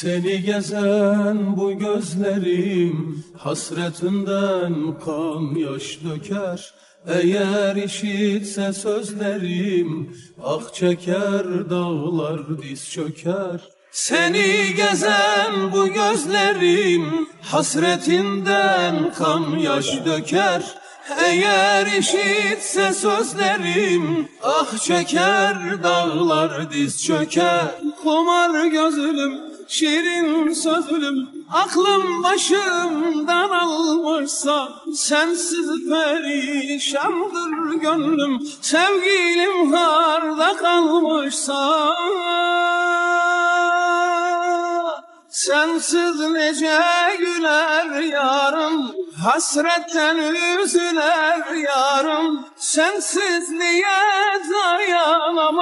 Seni gezen bu gözlerim hasretinden kan yaş döker. Eğer işitse sözlerim ah çeker dağlar diz çöker. Seni gezen bu gözlerim hasretinden kan yaş döker. Eğer işitse sözlerim Ah çeker dağlar diz çöker Kumar gözlüm şirin sözlüm Aklım başımdan almışsa Sensiz perişandır gönlüm Sevgilim harda kalmışsa. Sensiz nece güler yarım Hasretten üzüler yarım Sensizliğe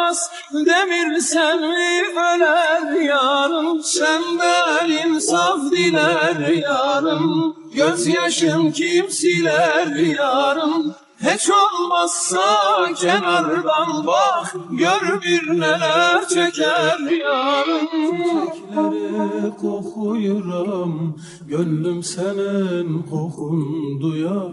dayanamaz Demir sevmi öler yarım? Senden insaf diler yarım. Gözyaşım kim siler yarım hiç olmazsa kenardan bak Gör bir neler çeker yarım Çiçekleri kokuyuram Gönlüm senin kokun duyar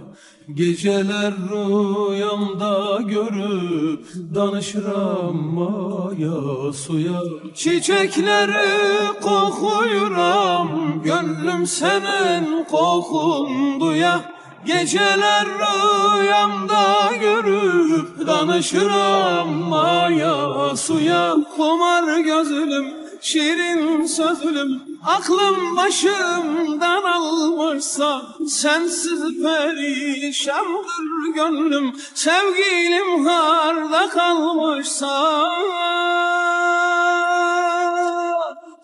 Geceler rüyamda görüp Danışıram maya suya. Çiçekleri kokuyuram Gönlüm senin kokun duyar Geceler rüyamda görüp danışırım maya suya. Kumar gözlüm, şirin sözlüm Aklım başımdan almışsa Sensiz perişandır gönlüm. Sevgilim harda kalmışsa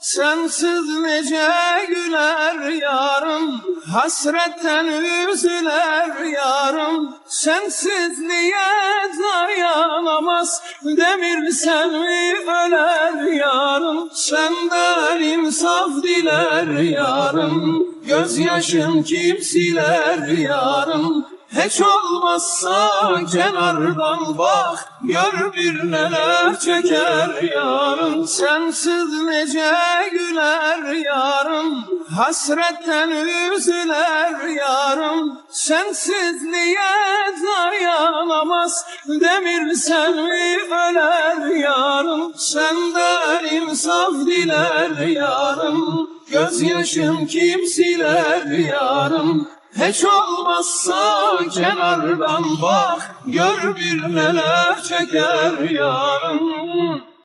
Sensiz nece güler yarım Hasretten üzüler yarım. Sensizliğe dayanamaz Demir sevmi öler yarım? Senden insaf diler yarım Gözyaşın kim siler yarım hiç olmazsa kenardan bak Gör bir neler çeker. Yarın Sensiz nece güler yarım Hasretten üzüler. Yarım Sensizliğe dayanamaz Demir sevmi öler yarım Senden insaf diler yarım Gözyaşım kim siler yarım hiç olmazsa kenardan bak Gör bir neler çeker yarın